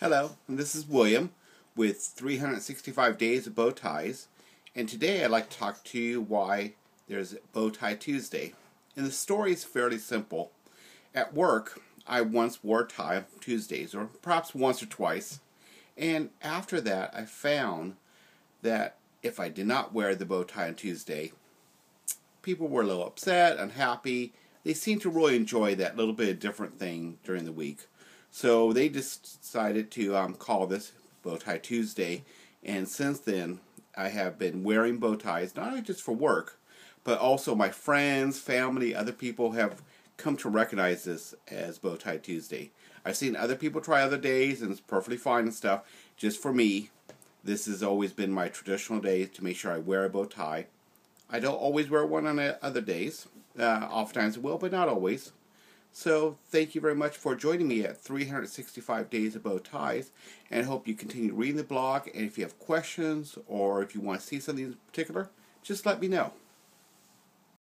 Hello, and this is William with 365 Days of Bow Ties, and today I'd like to talk to you why there's Bow Tie Tuesday. And the story is fairly simple. At work, I once wore a tie on Tuesdays, or perhaps once or twice, and after that I found that if I did not wear the bow tie on Tuesday, people were a little upset, unhappy. They seemed to really enjoy that little bit of different thing during the week. So they just decided to um, call this Bow Tie Tuesday, and since then I have been wearing bow ties not only just for work, but also my friends, family, other people have come to recognize this as Bow Tie Tuesday. I've seen other people try other days, and it's perfectly fine and stuff. Just for me, this has always been my traditional day to make sure I wear a bow tie. I don't always wear one on other days. Uh, oftentimes I will, but not always. So thank you very much for joining me at 365 Days of Bow Ties, and hope you continue reading the blog. And if you have questions or if you want to see something in particular, just let me know.